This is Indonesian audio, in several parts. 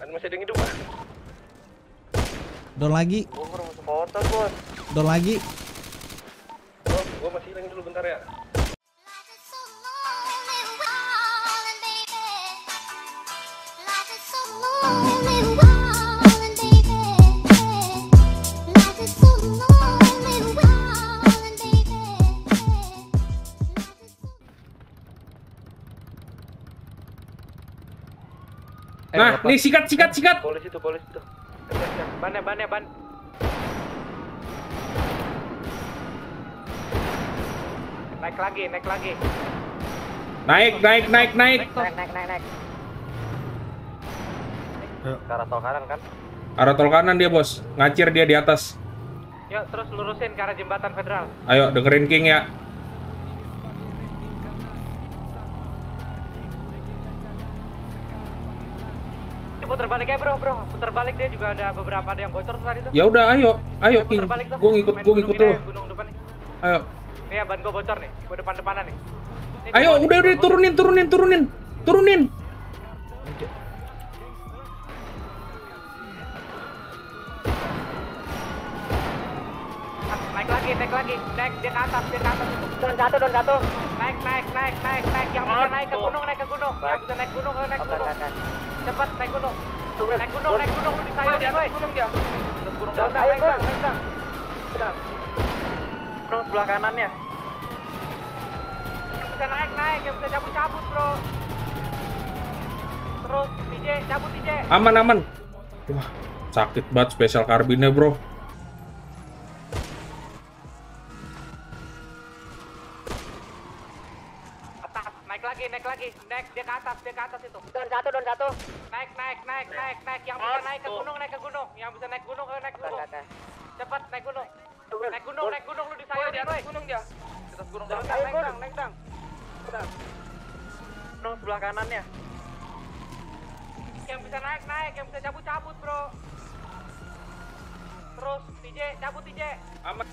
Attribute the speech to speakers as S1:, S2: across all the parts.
S1: Ada masih ada yang hidup kan?
S2: Down lagi.
S1: Gua kota bos.
S2: Down lagi.
S1: Bos, gua masih hilangin dulu bentar ya.
S3: Nah, nih sikat sikat sikat.
S1: Polisi tuh, polisi tuh.
S4: Ban ya, ban ya, ban. Naik lagi, naik lagi.
S3: Naik naik naik naik.
S4: Naik, naik, naik, naik.
S1: Ke arah tol kanan kan?
S3: Arah tol kanan dia bos. Ngacir dia di atas.
S4: Yuk, terus lurusin ke arah jembatan federal.
S3: Ayo dengerin King ya.
S4: Putar balik ya, bro, bro. Putar balik dia juga ada beberapa ada yang bocor tadi tuh.
S3: Ya udah ayo ayo King.
S4: Tuh.
S3: Gue ngikut gue ngikut
S4: Gunung depan nih.
S3: Ayo.
S4: Nih ya, ban gua bocor nih. Gua depan-depanan nih. Nih,
S3: Ayo udah udah turunin turunin turunin turunin.
S4: Lagi, naik lagi. Naik dia ke atas, dia ke atas. Don jatuh, don jatuh. Naik, naik, naik, naik, naik. Yang bisa naik ke gunung, naik ke gunung. Yang bisa naik gunung, naik ke gunung. Cepat naik gunung. Naik gunung, naik gunung. Di sayur dia. Gunung dia. Gunung naik, naik, naik, naik. Bro, sebelah kanannya. Yang bisa naik, naik. Yang bisa cabut-cabut, bro. Terus, DJ, cabut DJ.
S3: Aman aman. Wah sakit banget spesial karbinnya bro.
S4: Naik lagi naik lagi. Naik dia ke atas dia ke atas itu. Don satu don satu. Naik naik naik naik naik. Yang bisa naik ke gunung naik ke gunung. Yang bisa naik gunung naik ke gunung. cepat naik gunung. Naik gunung naik gunung lu di sayur dia boy gunung dia. Atas gunung. Naik tang naik tang naik tang gunung sebelah kanannya yang bisa naik naik. Yang bisa cabut cabut bro. Terus TJ cabut TJ
S3: Aman.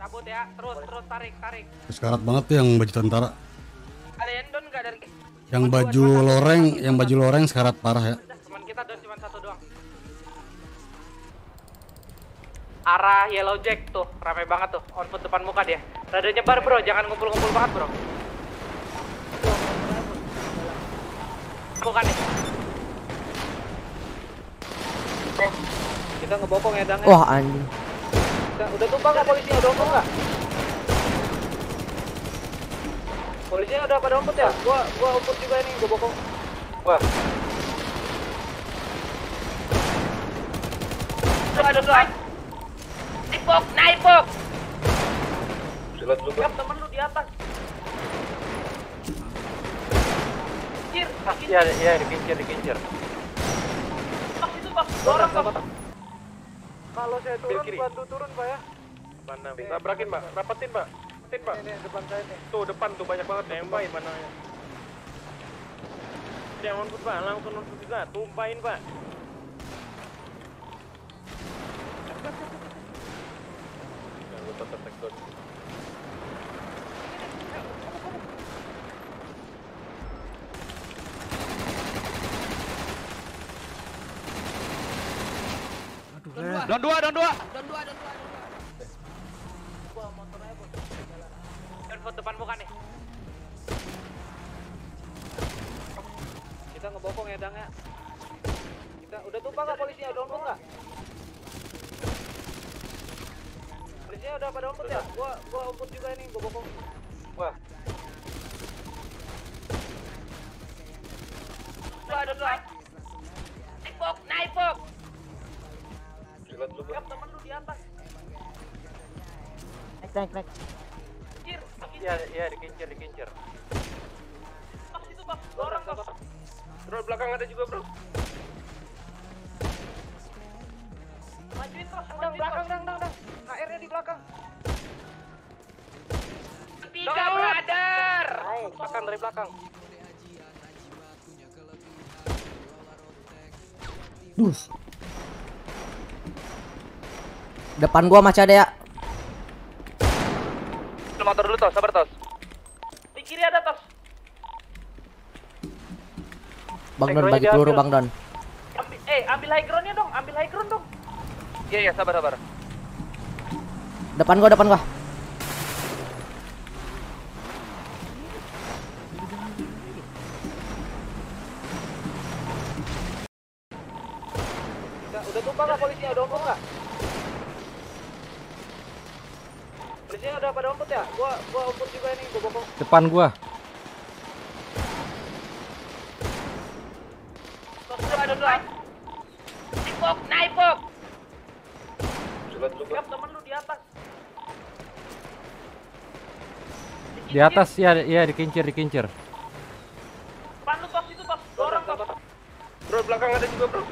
S4: cabut ya. Terus terus tarik tarik.
S5: Sekarat banget tuh yang baju tentara.
S4: Yang
S5: baju loreng, yang baju loreng sekarat parah ya.
S4: Teman kita don cuma satu doang. Arah Yellow Jack tuh, ramai banget tuh. On foot depan muka dia. Rada nyebar bro, jangan ngumpul-ngumpul banget bro. Bukan nih. Kita ngebokong ya, Dang. ya.
S6: Wah anjing.
S4: Udah, udah tumpah nggak polisinya? Udah tumpah nggak? Polisinya udah pada umput ya? Gua, gua umput juga ini, gua bokong.
S1: Wah,
S4: Tuh ada tuh. Naipok, naipok.
S1: silat bro.
S4: Siap temen lu di atas. Kincir,
S1: Iya, iya, dikincir, dikincir.
S4: Pak itu pak, dorong pak.
S1: Kalau saya turun,
S4: bantu turun pak ya.
S1: Mana? Tabrakin mbak, rapetin mbak. Rapetin mbak.
S4: Ini depan saya nih.
S1: Tuh depan tuh banyak banget tumpahin mana ya. Jangan put pak, langsung nonton juga, tumpahin pak. Tetap down.
S4: Don dua, don dua. Kita ngebokong ya dang ya. Kita udah tumpah nggak polisinya? Udah umput nggak? Polisinya udah pada umput ya? Gua gua umput juga ini, gua bokong.
S1: Wah,
S4: Dua, ada dua. Naipok, naipok.
S1: silat dulu bro.
S4: Siap temen lu di atas.
S6: Naik naik naik.
S4: Kincir,
S1: Iya, iya, dikincir, dikincir.
S4: pas itu pak, dorong pak.
S1: Terus belakang ada juga bro.
S4: Majuin terus, majuin belakang, dang, dang, dang. KR-nya di belakang. Tiga, brother.
S1: Belakang dari belakang.
S2: Duh.
S6: Depan gua masih ada ya.
S1: Lu motor dulu tos, sabar tos.
S4: Di kiri ada tos.
S6: Bang Don bagi peluru Bang Don.
S7: Eh, ambil high groundnya dong, ambil high ground dong.
S1: Iya iya sabar sabar.
S8: Depan gua, depan gua.
S7: Udah, udah tumpah nggak polisinya? Udah umput nggak? Polisinya udah pada umput ya? Gua gua umput juga ini, gua bokong.
S2: Depan gua.
S7: Duduk, ada dua. Naipok, naipok. Siap temen lu di atas.
S2: Di atas ya, ya dikincir, dikincir.
S7: Depan lu tos itu. Dua orang tos.
S1: Bro belakang ada juga bro.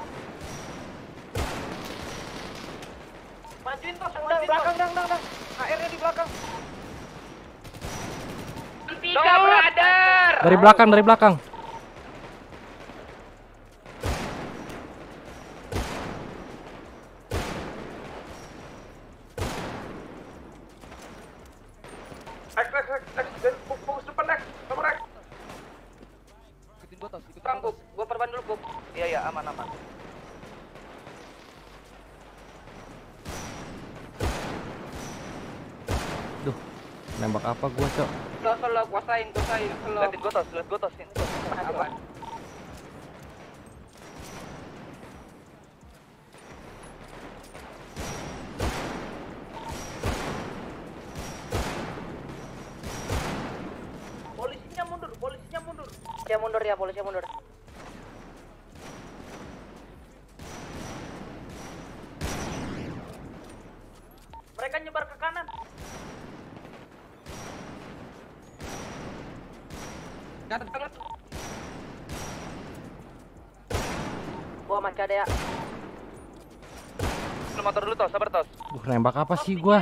S7: Majuin tos, majuin belakang, dang, dang, dang. HR-nya di belakang. Tiga brother.
S2: Dari belakang, dari belakang.
S1: X X X X dan fokus depan X. Sabar X. Ikutin gua tos, ikutin gua. Gua perban dulu Bub. Iya iya aman aman.
S2: Duh, nembak apa gua, Cok?
S7: Tos, solo, kuasain, kuasain, solo.
S1: Liatin gua tos, liat gua tos. Aman.
S7: Polisinya mundur, polisinya mundur.
S8: Ya mundur ya, polisi mundur.
S7: Mereka nyebar ke kanan.
S1: Kanan kanan.
S8: Gua masih ada ya.
S1: Lu motor dulu tos, sabar tos.
S2: Duh, nembak apa sih gua?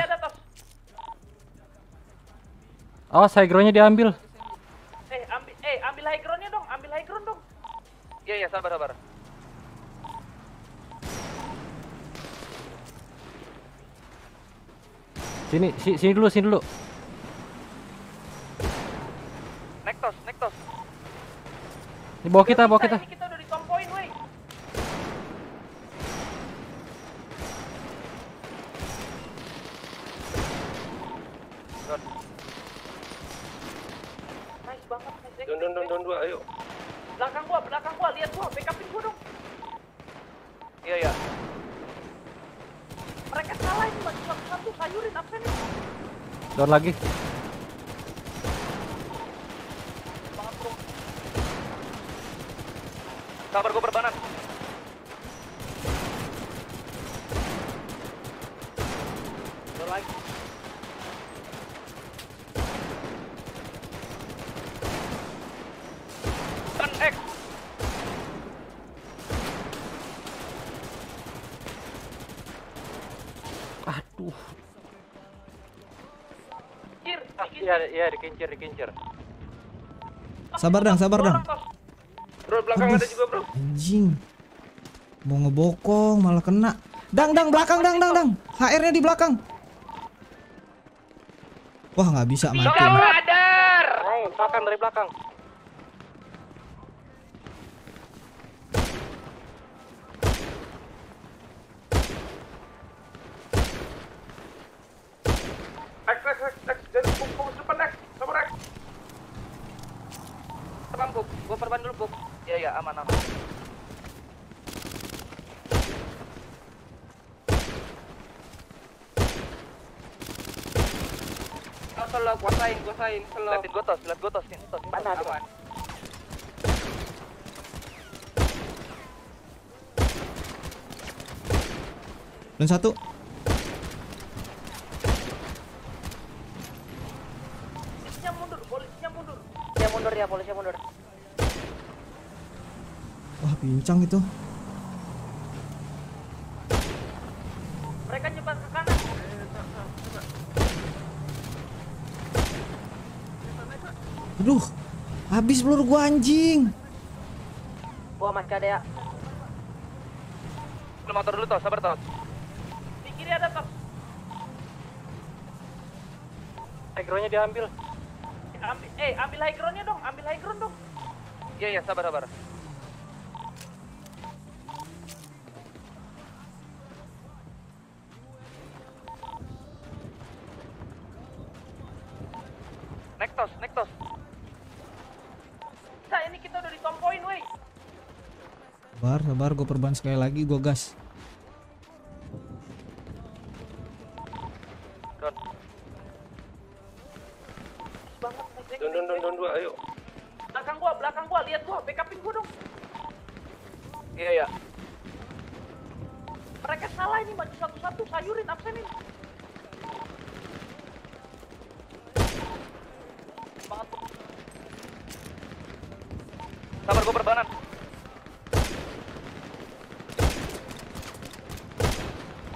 S2: Awas, high ground-nya diambil.
S7: Eh, ambil, eh, ambil high ground-nya dong, ambil high ground dong.
S1: Iya iya sabar sabar.
S2: Sini, si- sini dulu, sini dulu.
S1: Naik tos, naik tos.
S2: Di bawah kita, bawah kita.
S7: Kita udah ditompoin, woi.
S1: Don,
S7: Nice banget, nice.
S1: don don don don dua, ayo.
S7: Belakang gua, belakang gua, lihat gua, backupin gua dong.
S1: Iya iya.
S7: Mereka salah ini, maju satu-satu, sayurin absen ini.
S2: Down lagi.
S1: Sabar gua perbanan.
S7: Lagi.
S1: Dan X.
S2: Aduh.
S7: Kir, dikit.
S1: Iya iya dikincir dikincir.
S9: Sabar dang, sabar dang.
S1: Bro belakang
S9: Aduh.
S1: ada juga bro.
S9: Anjing. Mau ngebokong malah kena. Dang dang belakang dang dang dang. HR-nya di belakang. Wah nggak bisa mati.
S7: brother.
S1: Belakang dari belakang. X X X X jadi fokus depan X. Sabar X. Depan Bub, gua perban dulu Bub. Iya iya aman aman.
S7: Tos, solo, kuasain, kuasain, solo.
S1: Liatin gua tos, liat gua tos ini tos.
S8: Mana tuh?
S1: Aman.
S9: Dan satu.
S7: Polisinya mundur, polisinya mundur.
S8: Ya mundur ya, polisi mundur.
S9: Wah pincang itu.
S7: Mereka nyebar ke kanan.
S9: Aduh. Habis peluru gua anjing.
S8: Gua masih ada ya.
S1: Lu motor dulu tos, sabar tos.
S7: Di kiri ada tos.
S1: High diambil.
S7: Ambil, eh, ambil high ground-nya dong, ambil high ground dong.
S1: Iya iya sabar sabar.
S7: Tos, naik tos. Nah, ini kita udah ditompoin, woi.
S9: Sabar, sabar, gue perban sekali lagi, gue gas.
S7: Don.
S10: Don, don, don, don, dua, ayo.
S7: Belakang gua, belakang gua, lihat gua, backupin gua dong. Iya, iya. Mereka salah ini maju satu-satu, sayurin, absenin. Banget. Sabar gua perbanan.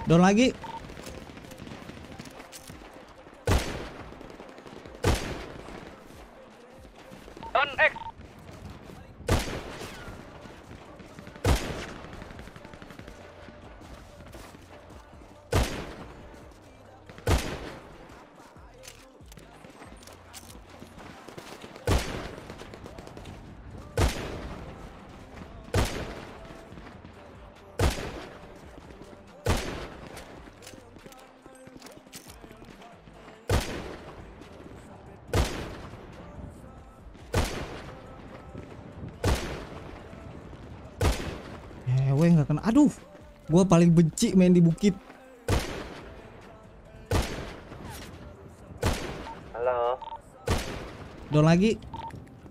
S9: Down lagi.
S7: Don X.
S9: Kena. Aduh, gue paling benci main di bukit.
S7: Halo.
S9: Down lagi.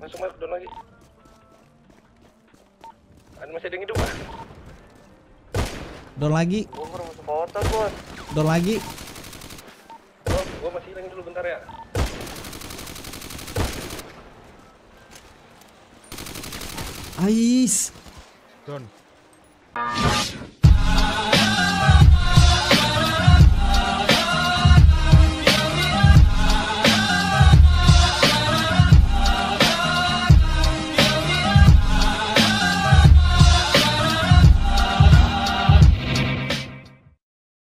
S10: Masuk, masuk, don lagi. Ada masih ada yang hidup, ah?
S9: Down lagi.
S7: Gua baru masuk kota, bos.
S9: Down lagi.
S10: Oh, gua masih hilangin dulu bentar ya.
S9: Ais.
S11: you